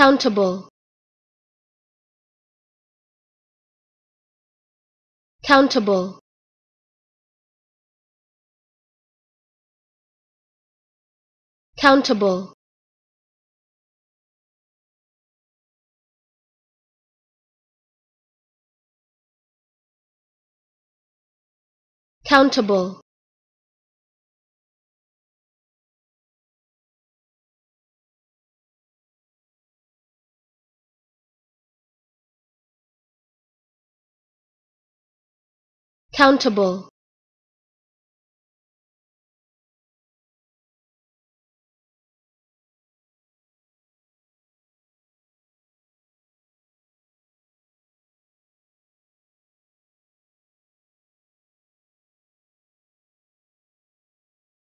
countable. Countable. Countable. Countable countable